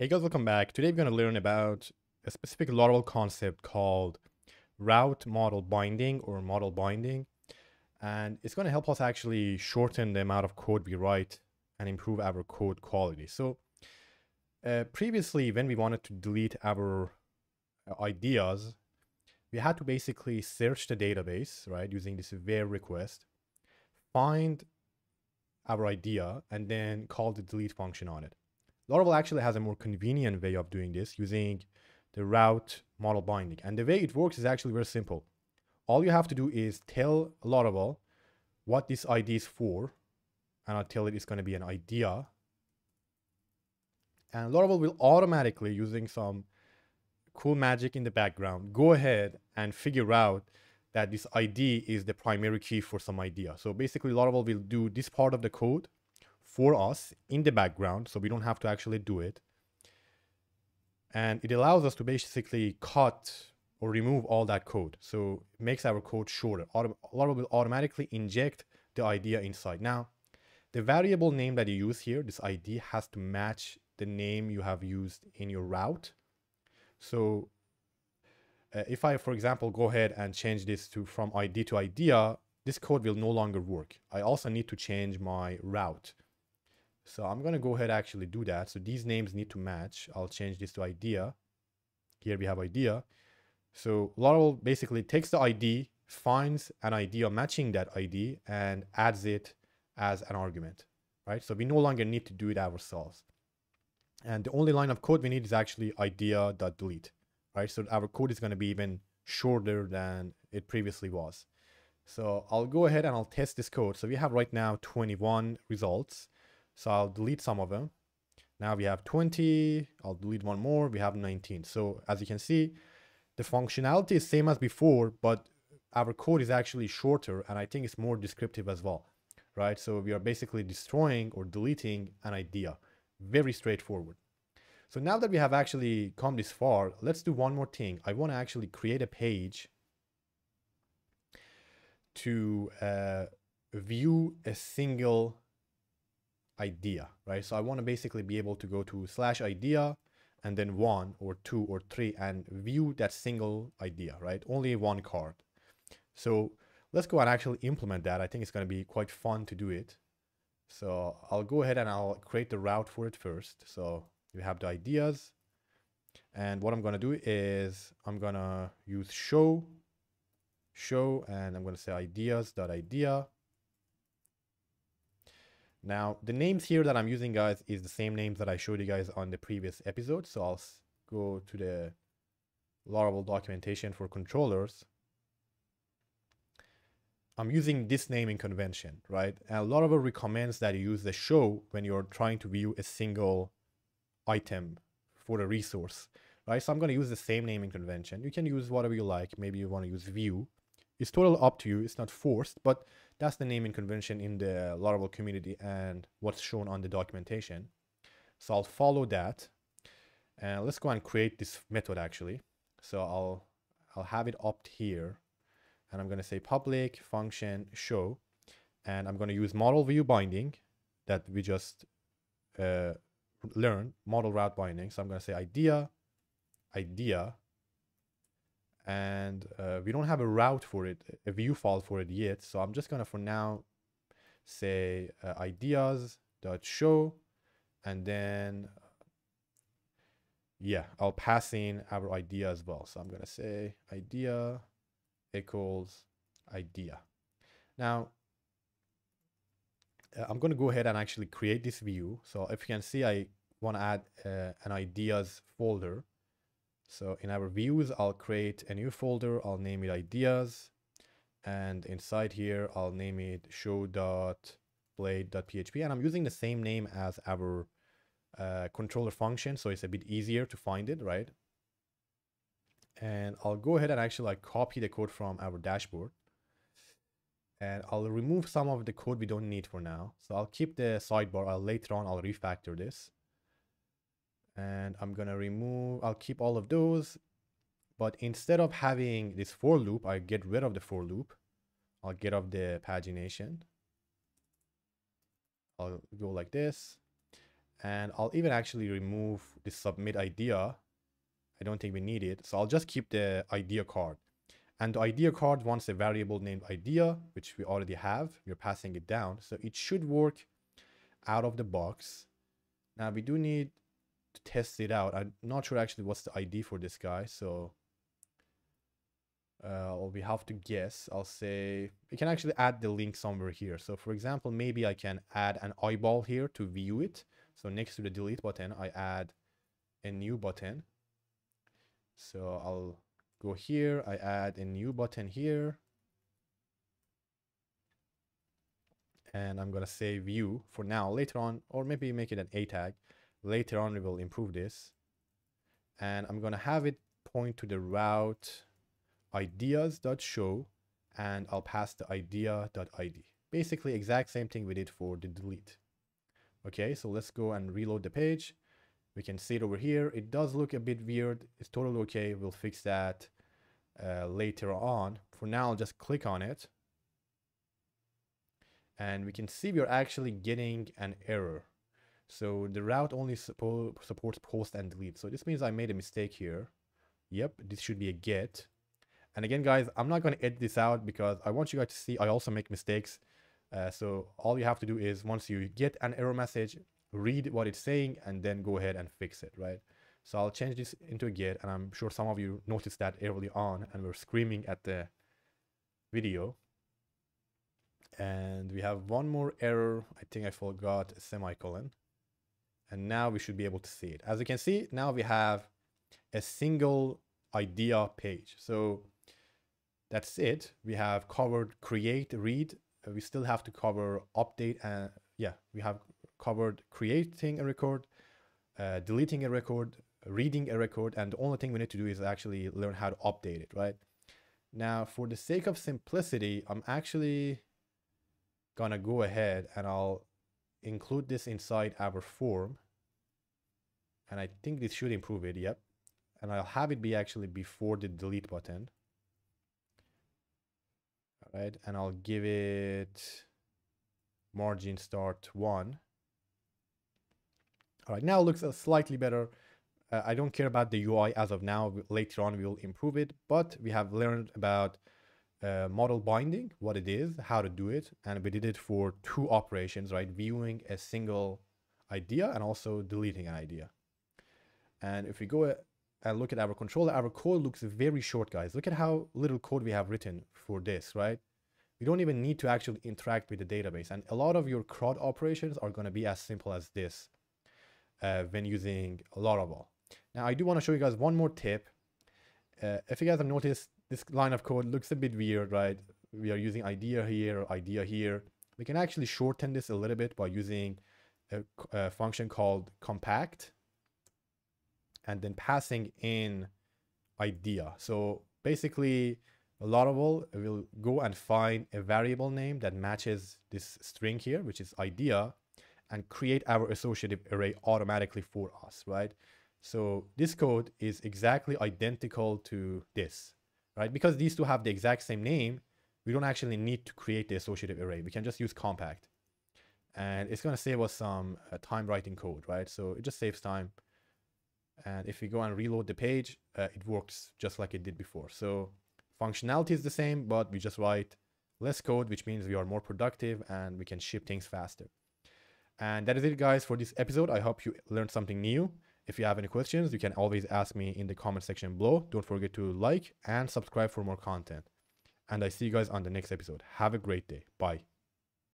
Hey guys, welcome back. Today we're going to learn about a specific Laravel concept called route model binding or model binding. And it's going to help us actually shorten the amount of code we write and improve our code quality. So uh, previously, when we wanted to delete our uh, ideas, we had to basically search the database, right, using this where request, find our idea, and then call the delete function on it. Laravel actually has a more convenient way of doing this using the route model binding. And the way it works is actually very simple. All you have to do is tell Laravel what this ID is for, and I'll tell it it's going to be an idea. And Laravel will automatically, using some cool magic in the background, go ahead and figure out that this ID is the primary key for some idea. So basically Laravel will do this part of the code for us in the background so we don't have to actually do it. And it allows us to basically cut or remove all that code. So it makes our code shorter. Auto will automatically inject the idea inside. Now, the variable name that you use here, this ID has to match the name you have used in your route. So uh, if I, for example, go ahead and change this to from ID to idea, this code will no longer work. I also need to change my route. So I'm going to go ahead and actually do that. So these names need to match. I'll change this to idea. Here we have idea. So Laravel basically takes the ID, finds an idea matching that ID and adds it as an argument, right? So we no longer need to do it ourselves. And the only line of code we need is actually idea.delete, right? So our code is going to be even shorter than it previously was. So I'll go ahead and I'll test this code. So we have right now 21 results. So I'll delete some of them. Now we have 20, I'll delete one more, we have 19. So as you can see, the functionality is same as before, but our code is actually shorter and I think it's more descriptive as well, right? So we are basically destroying or deleting an idea. Very straightforward. So now that we have actually come this far, let's do one more thing. I want to actually create a page to uh, view a single idea, right? So I want to basically be able to go to slash idea and then one or two or three and view that single idea, right? Only one card. So let's go and actually implement that. I think it's going to be quite fun to do it. So I'll go ahead and I'll create the route for it first. So you have the ideas. And what I'm going to do is I'm going to use show, show, and I'm going to say ideas.idea. now, the names here that I'm using, guys, is the same names that I showed you guys on the previous episode. So I'll go to the Laravel documentation for controllers. I'm using this naming convention, right? And Laravel recommends that you use the show when you're trying to view a single item for a resource, right? So I'm going to use the same naming convention. You can use whatever you like. Maybe you want to use view. It's totally up to you. It's not forced, but that's the naming convention in the Laravel community and what's shown on the documentation. So I'll follow that. And let's go and create this method actually. So I'll I'll have it opt here and I'm going to say public function show and I'm going to use model view binding that we just uh, learned model route binding. So I'm going to say idea, idea, and uh, we don't have a route for it, a view file for it yet. So I'm just gonna for now say uh, ideas show, and then yeah, I'll pass in our idea as well. So I'm gonna say idea equals idea. Now uh, I'm gonna go ahead and actually create this view. So if you can see, I want to add uh, an ideas folder. So in our views, I'll create a new folder. I'll name it ideas. And inside here, I'll name it show.blade.php. And I'm using the same name as our uh, controller function. So it's a bit easier to find it, right? And I'll go ahead and actually like copy the code from our dashboard. And I'll remove some of the code we don't need for now. So I'll keep the sidebar. I'll later on, I'll refactor this and I'm gonna remove, I'll keep all of those, but instead of having this for loop, I get rid of the for loop. I'll get off the pagination. I'll go like this. And I'll even actually remove the submit idea. I don't think we need it. So I'll just keep the idea card. And the idea card wants a variable named idea, which we already have. We're passing it down. So it should work out of the box. Now we do need to test it out. I'm not sure actually what's the ID for this guy. So uh, we have to guess. I'll say we can actually add the link somewhere here. So for example, maybe I can add an eyeball here to view it. So next to the delete button, I add a new button. So I'll go here. I add a new button here. And I'm going to say view for now. Later on, or maybe make it an A tag. Later on, we will improve this. And I'm going to have it point to the route ideas.show and I'll pass the idea.id. Basically exact same thing we did for the delete. Okay, so let's go and reload the page. We can see it over here. It does look a bit weird. It's totally okay. We'll fix that uh, later on. For now, I'll just click on it. And we can see we're actually getting an error. So the route only suppo supports post and delete. So this means I made a mistake here. Yep, this should be a get. And again, guys, I'm not going to edit this out because I want you guys to see I also make mistakes. Uh, so all you have to do is once you get an error message, read what it's saying and then go ahead and fix it, right? So I'll change this into a get and I'm sure some of you noticed that early on and we're screaming at the video. And we have one more error. I think I forgot a semicolon. And now we should be able to see it. As you can see, now we have a single idea page. So that's it. We have covered create, read. Uh, we still have to cover update and yeah, we have covered creating a record, uh, deleting a record, reading a record, and the only thing we need to do is actually learn how to update it, right? Now, for the sake of simplicity, I'm actually gonna go ahead and I'll include this inside our form. And I think this should improve it, yep. And I'll have it be actually before the delete button All right, And I'll give it margin start one. All right, now looks slightly better. Uh, I don't care about the UI as of now. Later on, we will improve it, but we have learned about uh, model binding, what it is, how to do it, and we did it for two operations, right? Viewing a single idea and also deleting an idea. And if we go and look at our controller, our code looks very short, guys. Look at how little code we have written for this, right? We don't even need to actually interact with the database. And a lot of your CRUD operations are going to be as simple as this uh, when using Laravel. Now, I do want to show you guys one more tip. Uh, if you guys have noticed, this line of code looks a bit weird, right? We are using idea here, idea here. We can actually shorten this a little bit by using a, a function called compact and then passing in idea. So basically, Laravel will go and find a variable name that matches this string here, which is idea, and create our associative array automatically for us, right? So this code is exactly identical to this, right? Because these two have the exact same name, we don't actually need to create the associative array. We can just use compact. And it's going to save us some uh, time writing code, right? So it just saves time. And if we go and reload the page, uh, it works just like it did before. So functionality is the same, but we just write less code, which means we are more productive and we can ship things faster. And that is it, guys, for this episode. I hope you learned something new. If you have any questions, you can always ask me in the comment section below. Don't forget to like and subscribe for more content. And I see you guys on the next episode. Have a great day. Bye.